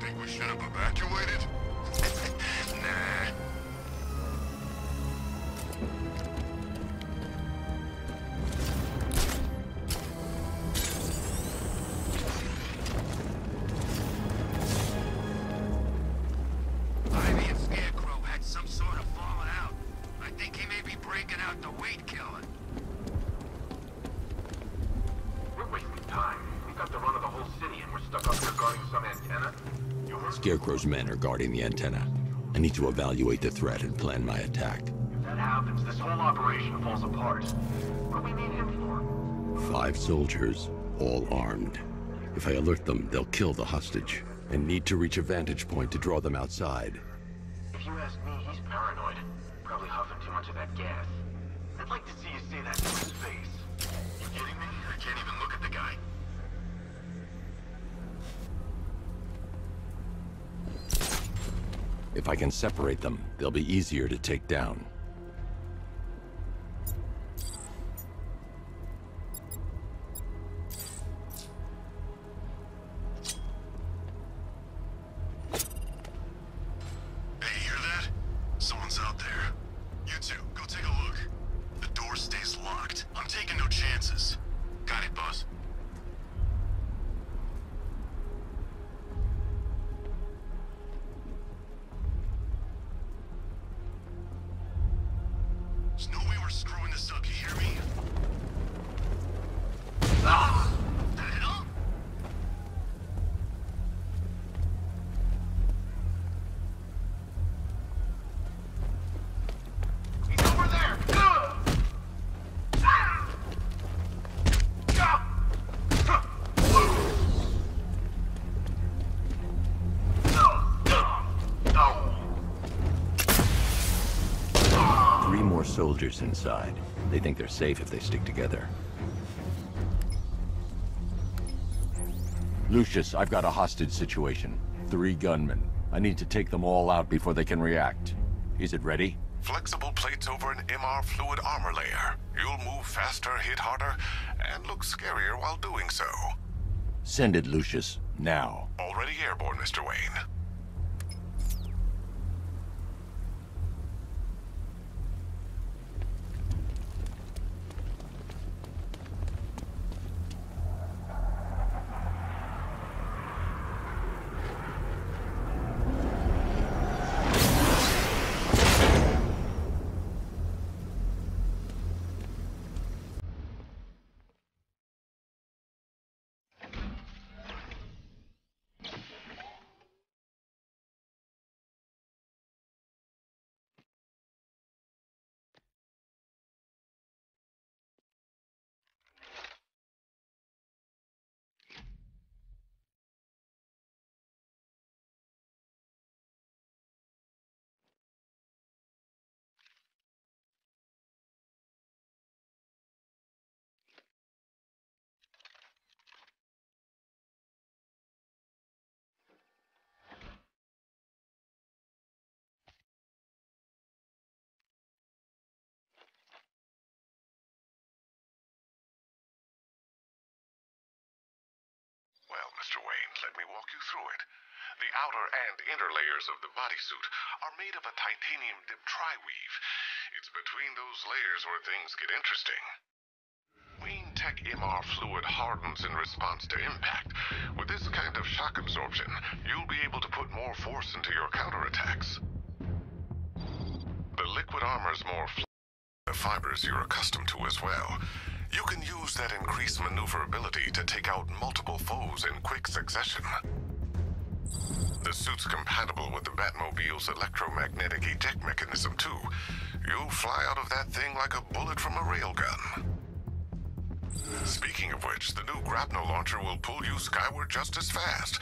Think we should have evacuated? Men are guarding the antenna. I need to evaluate the threat and plan my attack. If that happens, this whole operation falls apart. What do we need him for? Five soldiers, all armed. If I alert them, they'll kill the hostage, and need to reach a vantage point to draw them outside. If you ask me, he's paranoid. Probably huffing too much of that gas. I'd like to see you say that to his face. You kidding me? I can't even look at the guy. If I can separate them, they'll be easier to take down. Soldiers inside. They think they're safe if they stick together. Lucius, I've got a hostage situation. Three gunmen. I need to take them all out before they can react. Is it ready? Flexible plates over an MR fluid armor layer. You'll move faster, hit harder, and look scarier while doing so. Send it, Lucius. Now. Already airborne, Mr. Wayne. Well, Mr. Wayne, let me walk you through it. The outer and inner layers of the bodysuit are made of a titanium dip tri-weave. It's between those layers where things get interesting. Wayne Tech MR fluid hardens in response to impact. With this kind of shock absorption, you'll be able to put more force into your counterattacks. The liquid armor's more the fibers you're accustomed to as well. You can use that increased maneuverability to take out multiple foes in quick succession. The suit's compatible with the Batmobile's electromagnetic eject mechanism, too. You'll fly out of that thing like a bullet from a railgun. Speaking of which, the new grapnel launcher will pull you skyward just as fast.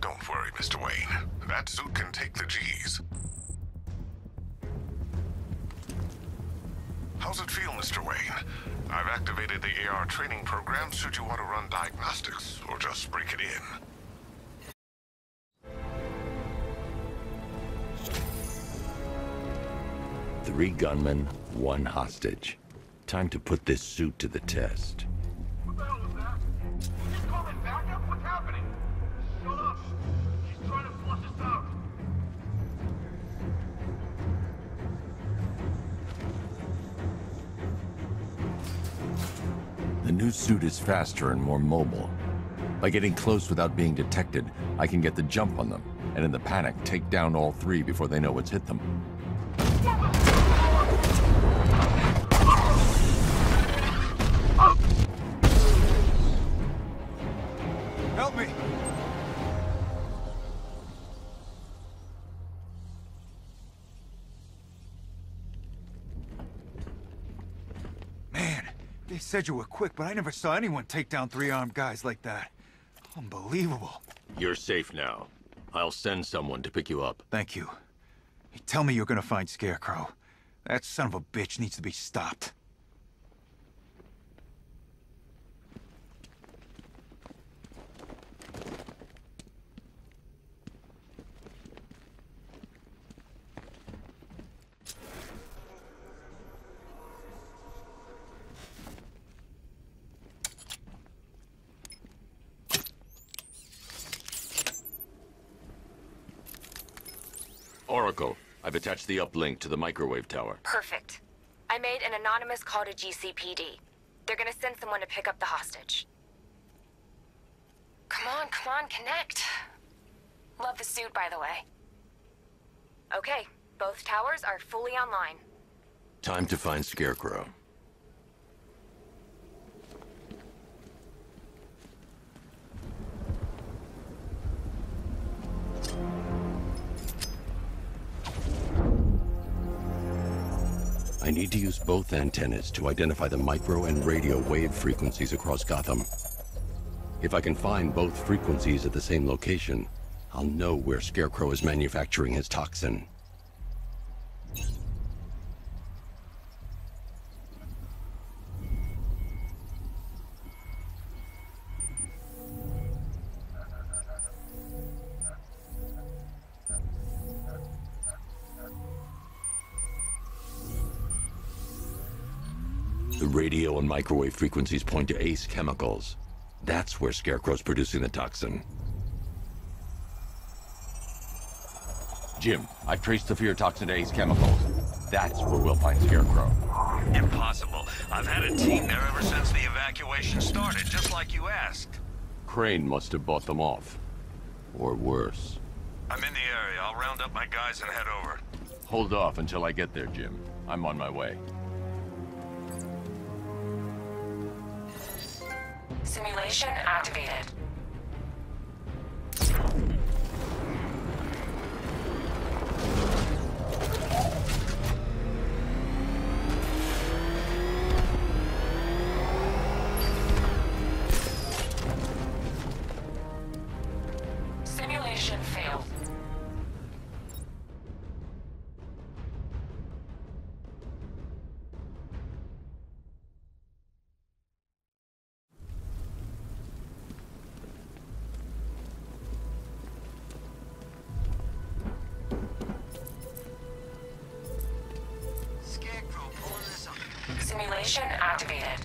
Don't worry, Mr. Wayne. That suit can take the G's. How's it feel, Mr. Wayne? I've activated the AR training program should you want to run diagnostics or just break it in. Three gunmen, one hostage. Time to put this suit to the test. New suit is faster and more mobile. By getting close without being detected, I can get the jump on them, and in the panic, take down all three before they know what's hit them. Said you were quick, but I never saw anyone take down three armed guys like that. Unbelievable. You're safe now. I'll send someone to pick you up. Thank you. Hey, Tell me you're gonna find Scarecrow. That son of a bitch needs to be stopped. Oracle, I've the uplink to the microwave tower. Perfect. I made an anonymous call to GCPD. They're gonna send someone to pick up the hostage. Come on, come on, connect. Love the suit, by the way. Okay, both towers are fully online. Time to find Scarecrow. Need to use both antennas to identify the micro and radio wave frequencies across Gotham. If I can find both frequencies at the same location, I'll know where Scarecrow is manufacturing his toxin. Microwave frequencies point to Ace Chemicals. That's where Scarecrow's producing the toxin. Jim, I've traced the fear toxin to Ace Chemicals. That's where we'll find Scarecrow. Impossible. I've had a team there ever since the evacuation started, just like you asked. Crane must have bought them off. Or worse. I'm in the area. I'll round up my guys and head over. Hold off until I get there, Jim. I'm on my way. Simulation activated. Simulation activated.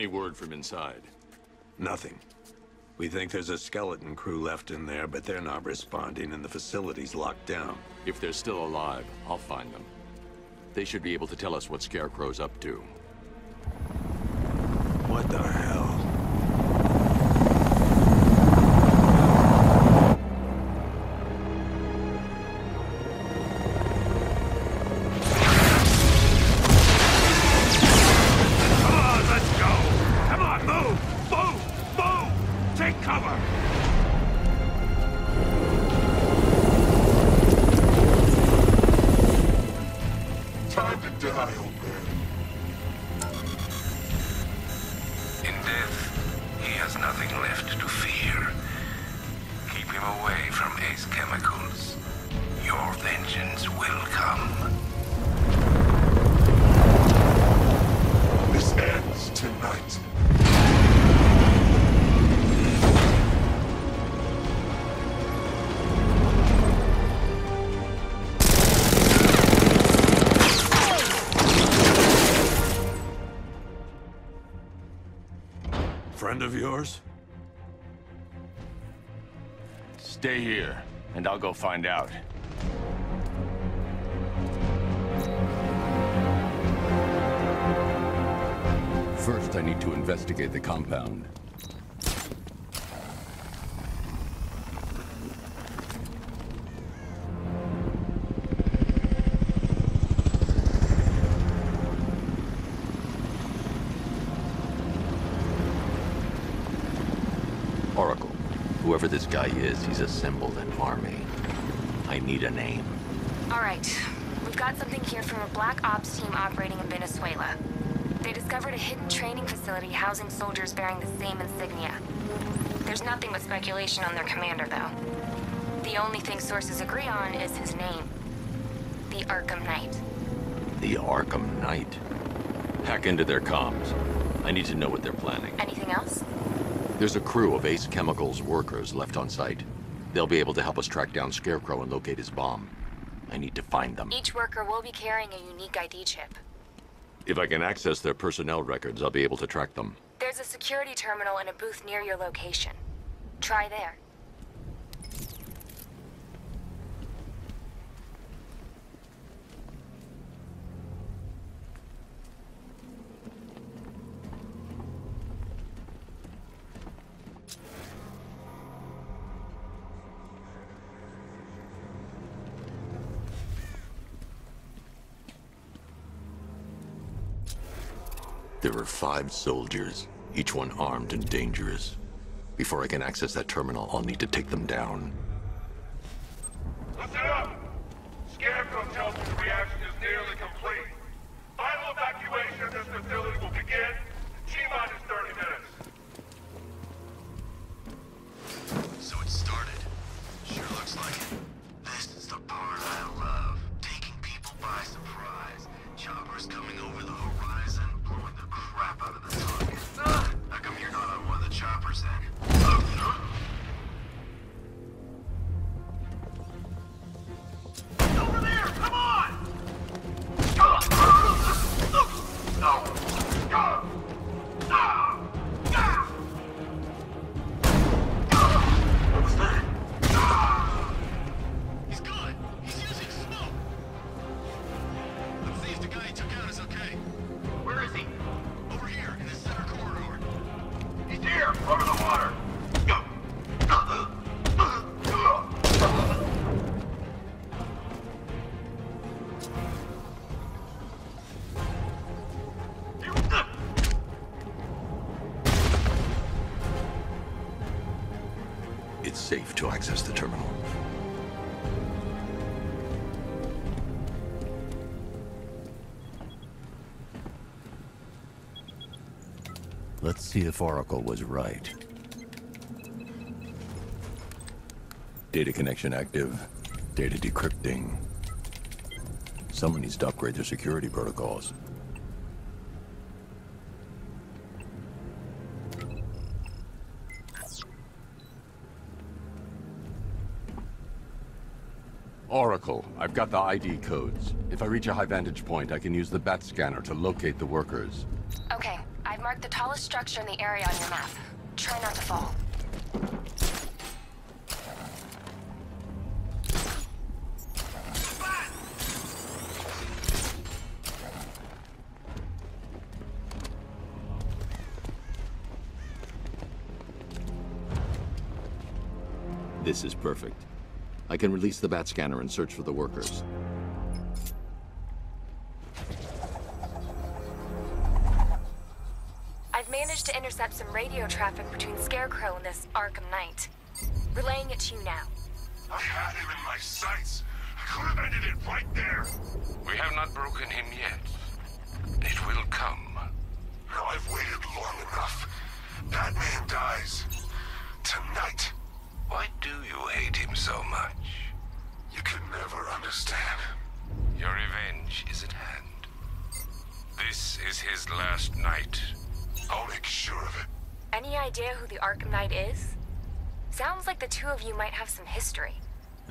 Any word from inside? Nothing. We think there's a skeleton crew left in there, but they're not responding and the facility's locked down. If they're still alive, I'll find them. They should be able to tell us what Scarecrow's up to. What the Keep him away from Ace Chemicals. Your vengeance will come. This ends tonight. Friend of yours? Stay here, and I'll go find out. First, I need to investigate the compound. This guy is, he's assembled an army. I need a name. All right. We've got something here from a Black Ops team operating in Venezuela. They discovered a hidden training facility housing soldiers bearing the same insignia. There's nothing but speculation on their commander, though. The only thing sources agree on is his name. The Arkham Knight. The Arkham Knight. Hack into their comms. I need to know what they're planning. Anything else? There's a crew of Ace Chemicals workers left on site. They'll be able to help us track down Scarecrow and locate his bomb. I need to find them. Each worker will be carrying a unique ID chip. If I can access their personnel records, I'll be able to track them. There's a security terminal in a booth near your location. Try there. There are five soldiers, each one armed and dangerous. Before I can access that terminal, I'll need to take them down. Safe to access the terminal. Let's see if Oracle was right. Data connection active. Data decrypting. Someone needs to upgrade their security protocols. Oracle, I've got the ID codes. If I reach a high vantage point, I can use the bat scanner to locate the workers. Okay, I've I've marked the tallest structure in the area on your map. Try not to fall. This is perfect. I can release the bat scanner and search for the workers. I've managed to intercept some radio traffic between Scarecrow and this Arkham Knight. Relaying it to you now. I had him in my sights. I could have ended it right there. We have not broken him yet. It will come. Now I've waited long enough. Batman dies. Tonight. Why do you hate him so much? You can never understand. Your revenge is at hand. This is his last night. I'll make sure of it. Any idea who the Arkham Knight is? Sounds like the two of you might have some history.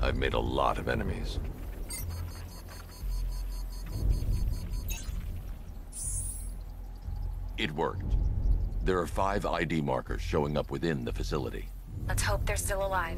I've made a lot of enemies. It worked. There are five ID markers showing up within the facility. Let's hope they're still alive.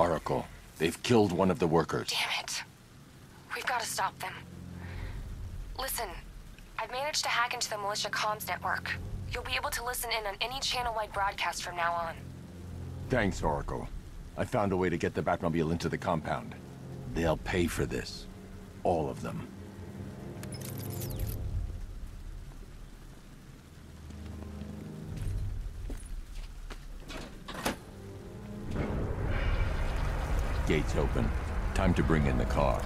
Oracle, they've killed one of the workers. Damn it. We've got to stop them. Listen, I've managed to hack into the militia comms network. You'll be able to listen in on any channel-wide broadcast from now on. Thanks, Oracle. I found a way to get the Batmobile into the compound. They'll pay for this. All of them. Gates open. Time to bring in the car.